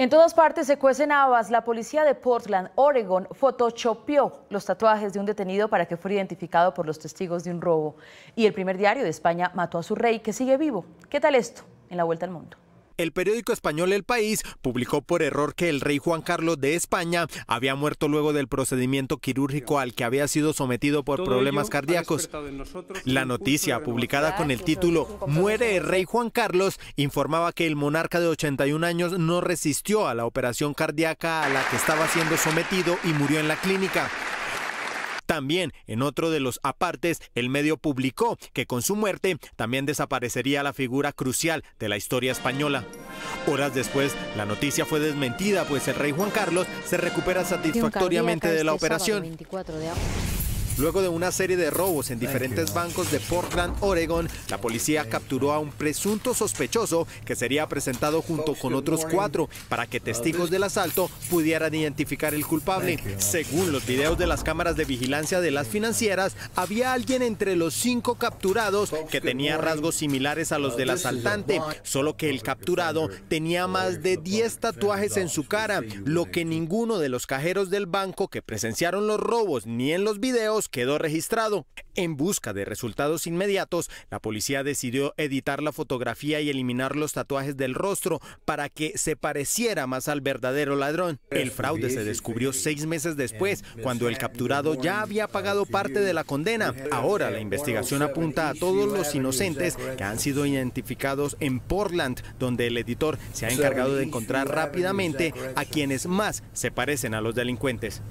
En todas partes se cuecen habas. La policía de Portland, Oregon, photoshopeó los tatuajes de un detenido para que fuera identificado por los testigos de un robo. Y el primer diario de España mató a su rey, que sigue vivo. ¿Qué tal esto? En la vuelta al mundo. El periódico español El País publicó por error que el rey Juan Carlos de España había muerto luego del procedimiento quirúrgico al que había sido sometido por problemas cardíacos. La noticia, publicada con el título Muere el rey Juan Carlos, informaba que el monarca de 81 años no resistió a la operación cardíaca a la que estaba siendo sometido y murió en la clínica. También, en otro de los apartes, el medio publicó que con su muerte también desaparecería la figura crucial de la historia española. Horas después, la noticia fue desmentida, pues el rey Juan Carlos se recupera satisfactoriamente de la este operación. Luego de una serie de robos en diferentes bancos de Portland, Oregon, la policía capturó a un presunto sospechoso que sería presentado junto con otros cuatro para que testigos del asalto pudieran identificar el culpable. Según los videos de las cámaras de vigilancia de las financieras, había alguien entre los cinco capturados que tenía rasgos similares a los del asaltante, solo que el capturado tenía más de 10 tatuajes en su cara, lo que ninguno de los cajeros del banco que presenciaron los robos ni en los videos quedó registrado. En busca de resultados inmediatos, la policía decidió editar la fotografía y eliminar los tatuajes del rostro para que se pareciera más al verdadero ladrón. El fraude se descubrió seis meses después, cuando el capturado ya había pagado parte de la condena. Ahora la investigación apunta a todos los inocentes que han sido identificados en Portland, donde el editor se ha encargado de encontrar rápidamente a quienes más se parecen a los delincuentes.